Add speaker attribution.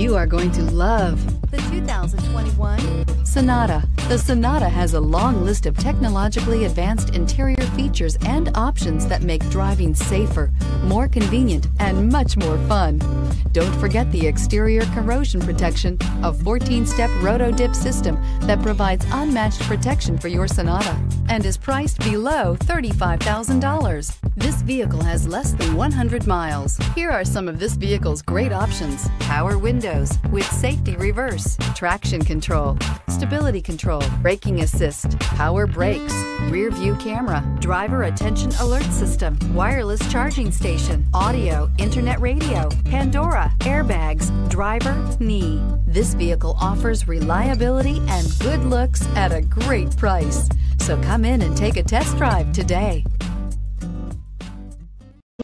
Speaker 1: You are going to love. The 2021 Sonata. The Sonata has a long list of technologically advanced interior features and options that make driving safer, more convenient, and much more fun. Don't forget the exterior corrosion protection, a 14-step roto-dip system that provides unmatched protection for your Sonata and is priced below $35,000. This vehicle has less than 100 miles. Here are some of this vehicle's great options. Power windows with safety reverse, traction control, stability control, braking assist, power brakes, rear view camera, driver attention alert system, wireless charging station, audio, internet radio, Pandora, airbags, driver, knee. This vehicle offers reliability and good looks at a great price. So come in and take a test drive today.